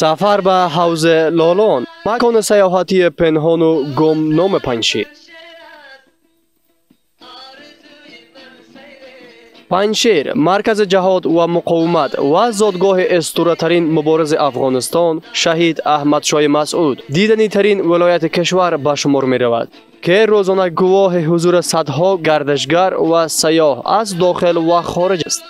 сафар ба ҳавзе лолон макони сайёҳатии пенҳону гумноми панҷшир панҷшер маркази ҷаҳод ва муқовимат ва зодгоҳи эстуратарин муборази афғонистон шаҳид аҳмадшоҳи масъуд диданитарин вилояти кишвар ба шумор меравад ки рӯзона гувоҳи ҳузури садҳо гардашгар ва сайёҳ аз дохил ва хориҷ аст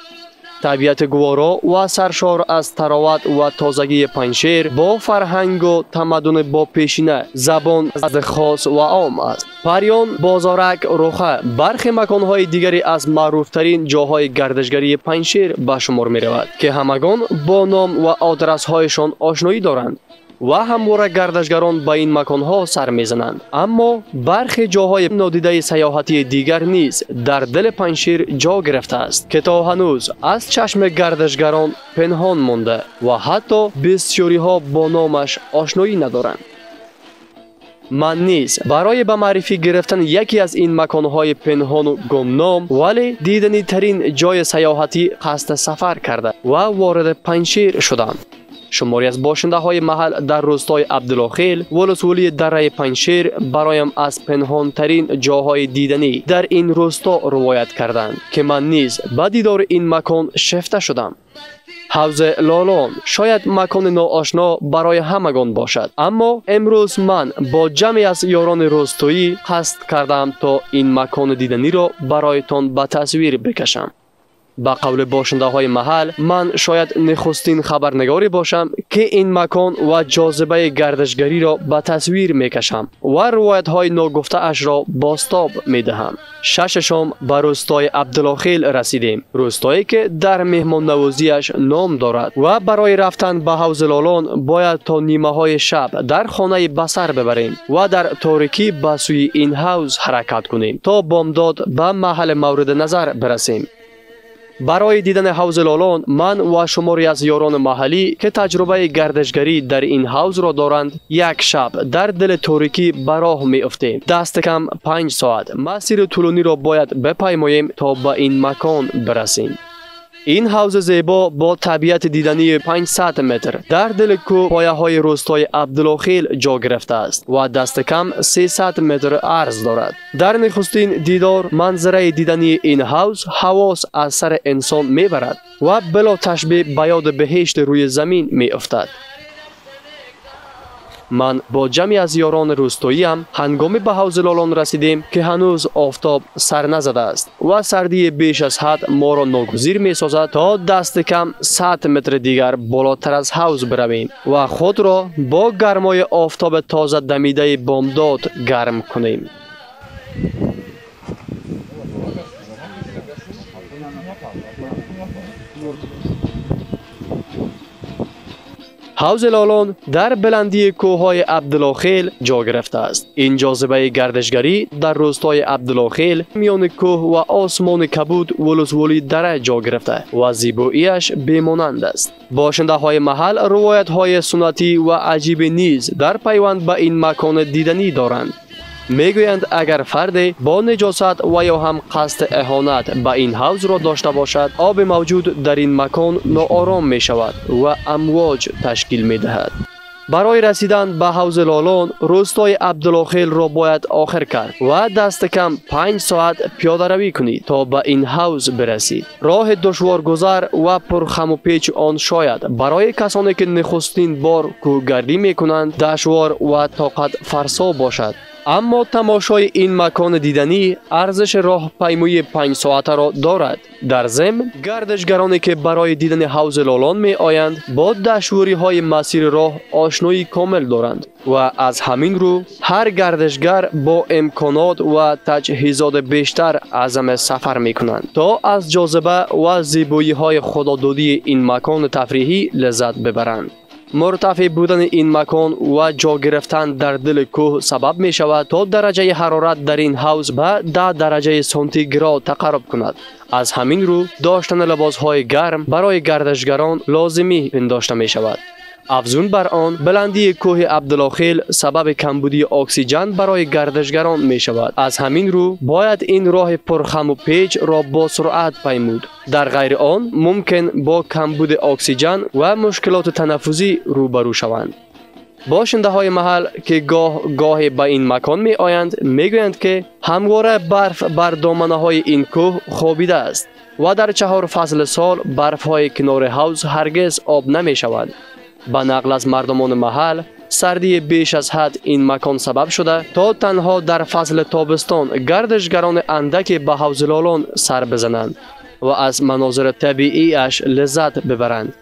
طبیعت گوارا و سرشار از تراوت و تازگی پنشیر با فرهنگ و تمدن با پیشینه زبان از خاص و عام است. پریان بازارک روخه برخی مکانهای دیگری از معروفترین جاهای گردشگری پنشیر به شمار می‌رود که همگان با نام و آدرسهایشان آشنایی دارند. ва ҳамвора гардашгарон ба ин маконҳо сар мезананд аммо бархи ҷоҳои нодидаи сайёҳатии дигар низ дар дили панҷшир ҷо гирифтааст ки то ҳанӯз аз чашми гардашгарон пинҳон монда ва ҳатто бисёриҳо бо номаш ошноӣ надоранд ман низ барои ба маърифӣ гирифтани яке аз ин маконҳои пинҳону гумном вале диданитарин ҷои сайёҳатӣ қасди сафар карда ва вориди панҷшир шудам شماری از باشنده های محل در روستای عبدالاخیل ولسوالی دره پنشیر برایم از پنهانترین جاهای دیدنی در این روستا روایت کردند که من نیز به دیدار این مکان شفته شدم. حوز لالان شاید مکان ناآشنا برای همگان باشد اما امروز من با جمعی از یاران روستایی قصد کردم تا این مکان دیدنی را برایتان به تصویر بکشم. ба қавли бошиндаҳои маҳал ман шояд нихустин хабарнигоре бошам ки ин макон ва ҷозибаи гардашгариро ба тасвир мекашам ва ривоятҳои ногуфтаашро бостоб медиҳам шашашом ба рӯстои абдулохел расидем рӯстое ки дар меҳмоннавозиаш ном дорад ва барои рафтан ба ҳавзи лолон бояд то нимаҳои шаб дар хонаи басар бибарем ва дар торикӣ ба сӯи ин ҳавз ҳаракат кунем то бомдод ба маҳали мавриди назар бирасем барои дидани ҳавзи лолон ман ва шуморе аз ёрони маҳаллӣ ки таҷрубаи гардашгарӣ дар ин ҳавзро доранд як шаб дар дили торикӣ ба роҳ меуфтем дасти кам панҷ соат масири тӯлониро бояд бипаймоем то ба ин макон бирасем این حوز زیبا با طبیعت دیدنی 500 متر در دل کو پایه های روستای عبدالاخیل جا گرفته است و دست کم 300 متر عرض دارد. در نخستین دیدار منظره دیدنی این حوز حواس از سر انسان می‌برد و بلا تشبیه به بهشت روی زمین می افتد ман бо ҷамъе аз ёрони рӯстоиам ҳангоми ба ҳавзи лолон расидем ки ҳанӯз офтоб сар назадааст ва сардии беш аз ҳад моро ногузир месозад то дасти кам сад метри дигар болотар аз ҳавз биравем ва худро бо гармои офтоби тоза дамидаи бомдод гарм кунем حوز لالان در بلندی کوههای عبدالاخیل جا گرفته است. این جاذبه گردشگری در روستای عبدالاخیل میان کوه و آسمان کبود ولوزولی دره جا گرفته و زیباییش بیمانند است. باشنده های محل روایت های سنتی و عجیب نیز در پیوند به این مکان دیدنی دارند. мегӯянд агар фарде бо неҷосат ва ё ҳам қасди эҳонат ба ин ҳавзро дошта бошад оби мавҷуд дар ин макон ноором мешавад ва амвоҷ ташкил медиҳад барои расидан ба ҳавзи лолон рӯстои абдулохелро бояд охир кард ва дасти кам панҷ соат пиёдаравӣ кунед то ба ин ҳавз бирасед роҳи душворгузар ва пурхамупеч он шояд барои касоне ки нихустин бор кӯҳгардӣ мекунанд дашвор ва тоқатфарсо бошад аммо тамошои ин макони диданӣ арзиши роҳпаймӯи панҷсоатаро дорад дар земн гардишгароне ки барои дидани ҳавзи лолон меоянд бо дашвуриҳои масири роҳ ошноӣ комил доранд ва аз ҳамин рӯ ҳар гардишгар бо имконот ва таҷҳизоти бештар азаме сафар мекунанд то аз ҷозиба ва зебоиҳои худододии ин макони тафриҳӣ лаззат бибаранд Муртафеъ будани ин макон ва ҷо гирифтан дар дили кӯҳ сабаб мешавад то дараҷаи ҳарорат дар ин ҳавз ба да дараҷаи сонтигрод тақарруб кунад. аз ҳамин рӯ доштани либосҳои гарм барои гардашгарон лозимӣ пиндошта мешавад افزون بر آن بلندی کوه عبدالخیل سبب کمبودی اکسیژن برای گردشگران می شود از همین رو باید این راه پرخم و پیچ را با سرعت پیمود. در غیر آن ممکن با کمبود اکسیژن و مشکلات تنفسی روبرو شوند. باشنده های محل که گاه گاهی به این مکان می آیند می گویند که همواره برف بر دامنه های این کوه خوابیده است و در چهار فصل سال برف های کنار حوز هرگز آب نمی شود. به نقل از مردمان محل سردی بیش از حد این مکان سبب شده تا تنها در فصل تابستان گردشگران اندکی به حوز لالان سر بزنند و از مناظر طبیعی اش لذت ببرند.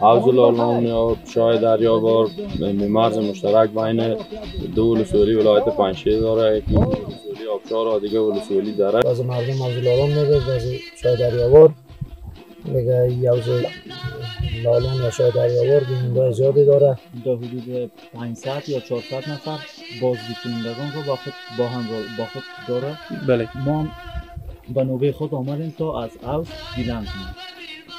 حوز لالان یا شاه دریاوار مرز مشترک بین دو ولسوالی ولایت پنجشیر داره یکی ولسوالی آبشار و دیگه ولسوالی داره از مردم حوز لالان میگه از لالان یا شاه دریاوار بیننده زیادی داره. در حدود 500 یا 400 نفر بازدید کنندگان رو با خود با هم با خود داره. بله. ما هم به نوبه خود آمدیم تا از حوز دیدن کنیم.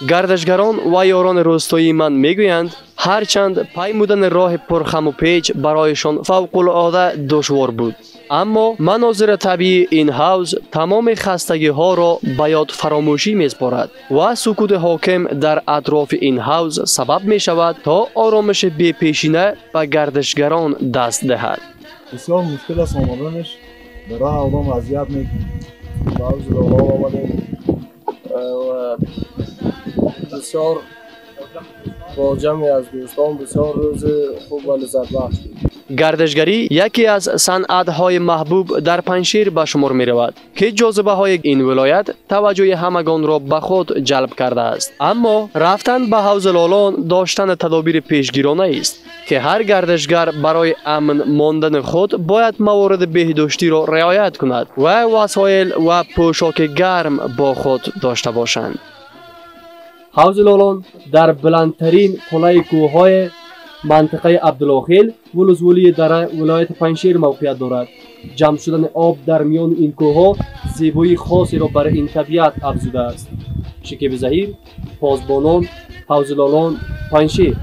گردشگران و یاران روستایی من می‌گویند هرچند پیمودن راه پرخم و پیچ برایشان فوق العاده دشوار بود. اما مناظر طبیعی این حوز تمام خستگی ها را به یاد فراموشی میسپارد و سکوت حاکم در اطراف این حوز سبب می شود تا آرامش بی پیشینه به گردشگران دست دهد. بسیار مشکل است آمدنش به راه آدم اذیت می‌کنه به حوز لالا آمدیم و بسیار با جمعی از دوستان بسیار روز خوب و لذت بخش. گردشگری یکی از صنعت‌های محبوب در پنشیر به شمار می رود که جاذبه های این ولایت توجه همگان را به خود جلب کرده است. اما رفتن به حوض لالان داشتن تدابیر پیشگیرانه است که هر گردشگر برای امن ماندن خود باید موارد بهداشتی را رعایت کند و وسایل و پوشاک گرم با خود داشته باشند. حوض لالان در بلندترین قله کوههای мантиқаи абдулохил вулузвулии дара вилояти панҷшеҳр мавқеъ дорад. Ҷамъ шудани об дар миёни ин кӯҳҳо зебоии хосеро барои ин табиат афзудааст шикеби заҳир позбонон ҳавзулолон панҷшеҳр